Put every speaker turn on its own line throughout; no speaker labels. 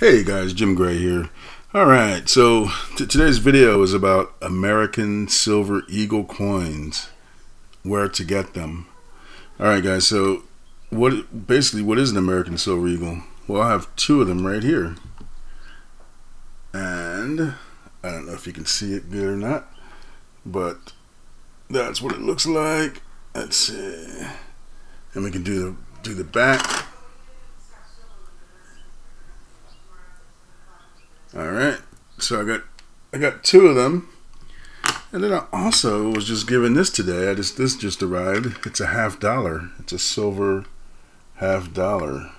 Hey guys, Jim Gray here. Alright, so today's video is about American Silver Eagle coins, where to get them. Alright guys, so what basically what is an American Silver Eagle? Well, I have two of them right here. And I don't know if you can see it good or not, but that's what it looks like. Let's see. And we can do the do the back. All right, so I got I got two of them, and then I also was just given this today. I just this just arrived. It's a half dollar. It's a silver half dollar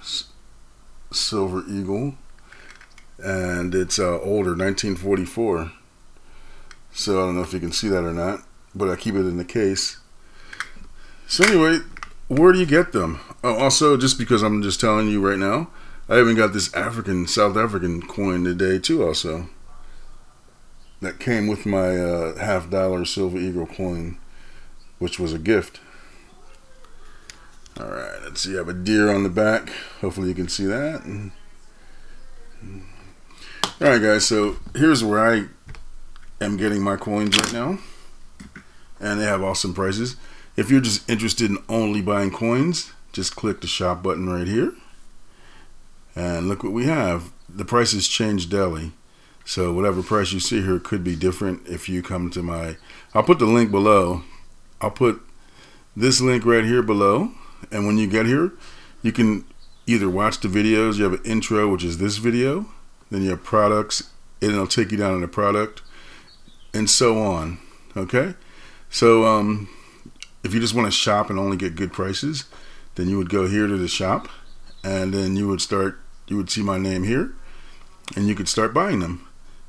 silver eagle, and it's uh, older, 1944. So I don't know if you can see that or not, but I keep it in the case. So anyway, where do you get them? Oh, also, just because I'm just telling you right now. I even got this African, South African coin today too also. That came with my uh, half dollar silver eagle coin, which was a gift. All right, let's see. I have a deer on the back. Hopefully you can see that. All right, guys. So here's where I am getting my coins right now, and they have awesome prices. If you're just interested in only buying coins, just click the shop button right here. And look what we have. The prices change daily. So whatever price you see here could be different if you come to my, I'll put the link below. I'll put this link right here below. And when you get here, you can either watch the videos. You have an intro, which is this video. Then you have products, and it'll take you down to the product, and so on. Okay? So um, if you just want to shop and only get good prices, then you would go here to the shop, and then you would start you would see my name here and you could start buying them.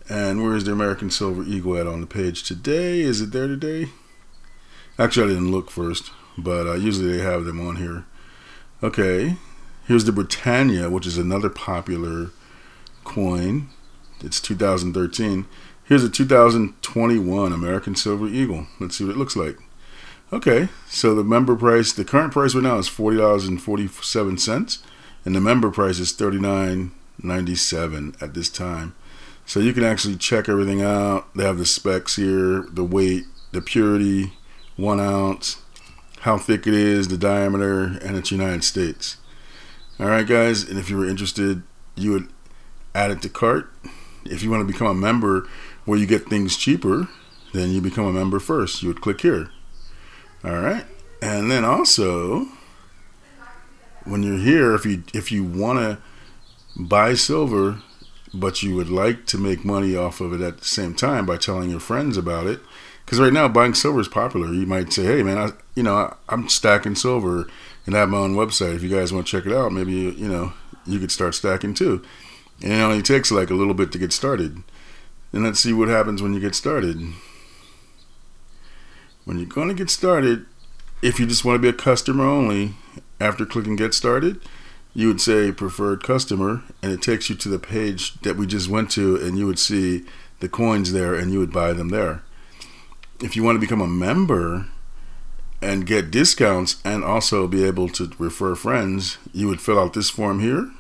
And where is the American Silver Eagle at on the page today? Is it there today? Actually, I didn't look first, but uh, usually they have them on here. Okay, here's the Britannia, which is another popular coin. It's 2013. Here's a 2021 American Silver Eagle. Let's see what it looks like. Okay, so the member price, the current price right now is $40.47 and the member price is $39.97 at this time. So you can actually check everything out. They have the specs here, the weight, the purity, one ounce, how thick it is, the diameter, and it's United States. All right, guys, and if you were interested, you would add it to cart. If you want to become a member where you get things cheaper, then you become a member first. You would click here. All right, and then also when you're here, if you if you want to buy silver, but you would like to make money off of it at the same time by telling your friends about it, because right now buying silver is popular. You might say, "Hey, man, I you know I'm stacking silver and I have my own website. If you guys want to check it out, maybe you, you know you could start stacking too." And it only takes like a little bit to get started. And let's see what happens when you get started. When you're going to get started, if you just want to be a customer only, after clicking get started, you would say preferred customer and it takes you to the page that we just went to and you would see the coins there and you would buy them there. If you want to become a member and get discounts and also be able to refer friends, you would fill out this form here.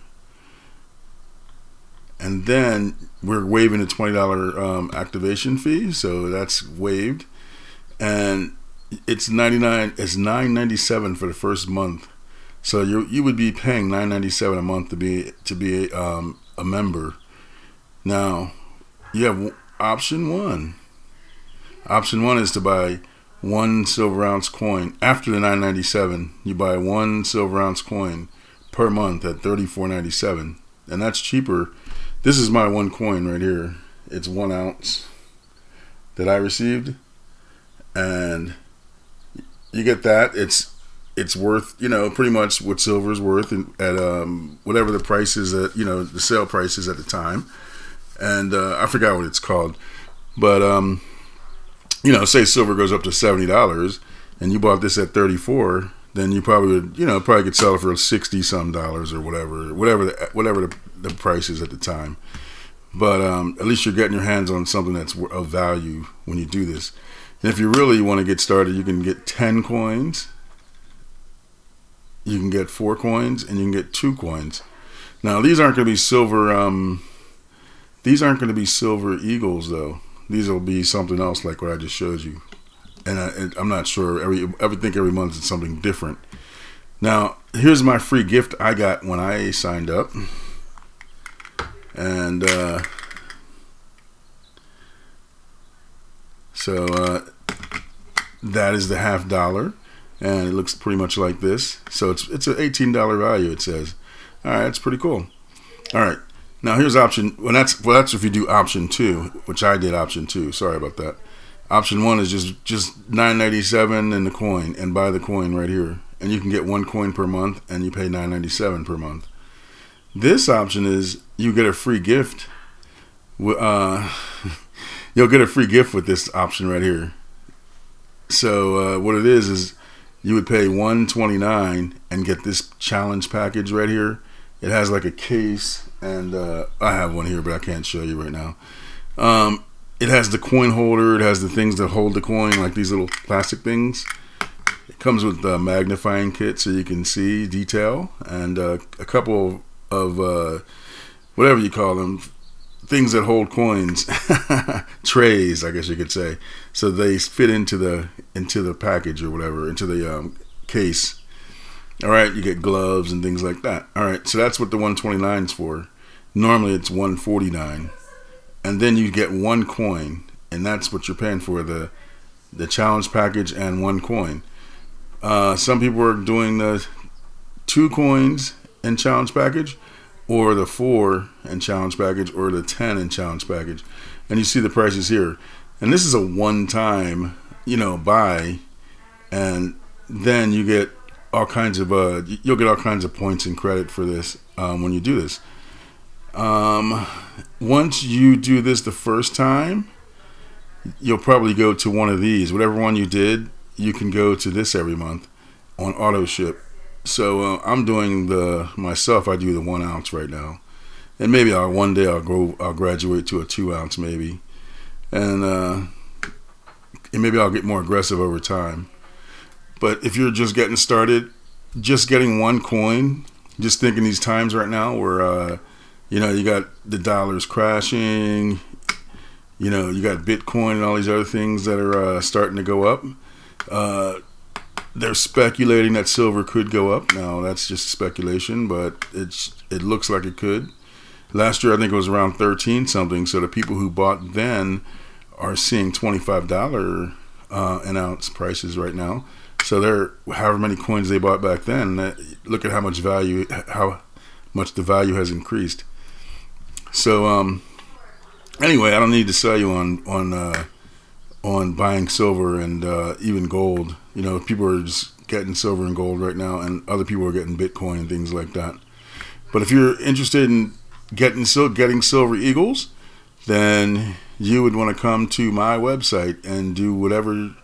And then we're waiving a $20 um, activation fee, so that's waived. And it's 99 it's 997 for the first month so you you would be paying nine ninety seven a month to be to be um, a member. Now, you have option one. Option one is to buy one silver ounce coin after the nine ninety seven. You buy one silver ounce coin per month at thirty four ninety seven, and that's cheaper. This is my one coin right here. It's one ounce that I received, and you get that. It's it's worth you know pretty much what silver is worth and at um, whatever the price is at you know the sale price is at the time. And uh, I forgot what it's called but um, you know say silver goes up to seventy dollars and you bought this at thirty four then you probably would you know probably could sell it for sixty some dollars or whatever whatever the, whatever the, the price is at the time. But um, at least you're getting your hands on something that's of value when you do this. And if you really want to get started you can get 10 coins you can get four coins and you can get two coins. Now these aren't going to be silver. Um, these aren't going to be silver eagles though. These will be something else like what I just showed you. And, I, am not sure. Every think every month is something different. Now here's my free gift I got when I signed up, and uh, so uh, that is the half dollar, and it looks pretty much like this. So it's it's an eighteen dollar value. It says. All right, that's pretty cool. All right, now here's option. Well, that's well, that's if you do option two, which I did option two. Sorry about that. Option one is just just nine ninety seven in the coin, and buy the coin right here, and you can get one coin per month, and you pay nine ninety seven per month. This option is you get a free gift. Uh, you'll get a free gift with this option right here. So uh, what it is is you would pay 129 and get this challenge package right here it has like a case, and uh, I have one here, but I can't show you right now. Um, it has the coin holder. It has the things that hold the coin, like these little plastic things. It comes with the magnifying kit so you can see detail, and uh, a couple of uh, whatever you call them, things that hold coins, trays, I guess you could say. So they fit into the into the package or whatever, into the um, case. All right, you get gloves and things like that. All right, so that's what the 129 is for. Normally it's 149. And then you get one coin, and that's what you're paying for the the challenge package and one coin. Uh, some people are doing the two coins and challenge package, or the four and challenge package, or the 10 and challenge package. And you see the prices here. And this is a one time, you know, buy, and then you get all kinds of uh, you'll get all kinds of points and credit for this um, when you do this. Um, once you do this the first time, you'll probably go to one of these. Whatever one you did, you can go to this every month on auto ship. So uh, I'm doing the myself. I do the one ounce right now, and maybe I'll one day I'll go. I'll graduate to a two ounce maybe, and uh, and maybe I'll get more aggressive over time. But if you're just getting started, just getting one coin, just thinking these times right now where, uh, you know, you got the dollars crashing, you know, you got Bitcoin and all these other things that are uh, starting to go up. They're speculating that silver could go up. Now that's just speculation, but it's it looks like it could. Last year I think it was around 13 something. So the people who bought then are seeing $25 uh, an ounce prices right now. So they're however many coins they bought back then. Look at how much value, how much the value has increased. So um, anyway, I don't need to sell you on on uh, on buying silver and uh, even gold. You know, people are just getting silver and gold right now, and other people are getting Bitcoin and things like that. But if you're interested in getting sil- getting silver eagles, then you would want to come to my website and do whatever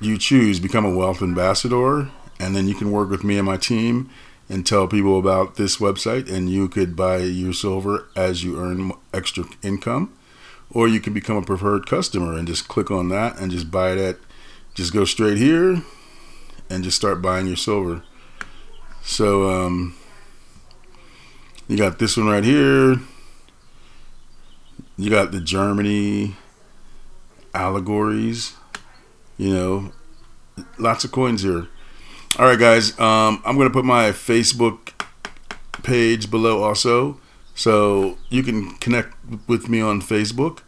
you choose become a wealth ambassador and then you can work with me and my team and tell people about this website and you could buy your silver as you earn extra income or you can become a preferred customer and just click on that and just buy that just go straight here and just start buying your silver so um, you got this one right here you got the Germania Allegories you know, lots of coins here. All right, guys. Um, I'm gonna put my Facebook page below also, so you can connect with me on Facebook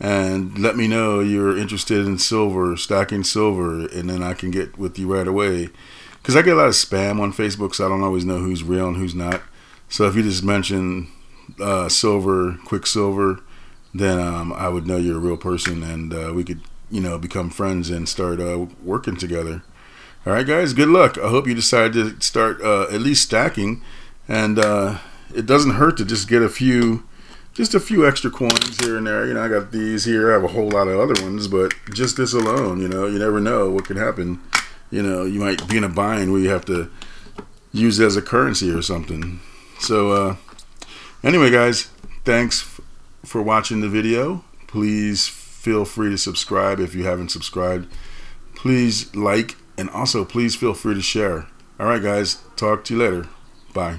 and let me know you're interested in silver, stacking silver, and then I can get with you right away. Because I get a lot of spam on Facebook, so I don't always know who's real and who's not. So if you just mention uh, silver, Quicksilver, then um, I would know you're a real person, and uh, we could you know, become friends and start uh, working together. All right, guys, good luck. I hope you decide to start uh, at least stacking, and uh, it doesn't hurt to just get a few, just a few extra coins here and there. You know, I got these here. I have a whole lot of other ones, but just this alone, you know, you never know what could happen. You know, you might be in a bind where you have to use it as a currency or something. So, uh, anyway, guys, thanks for watching the video. Please feel free to subscribe if you haven't subscribed. Please like and also please feel free to share. All right, guys. Talk to you later. Bye.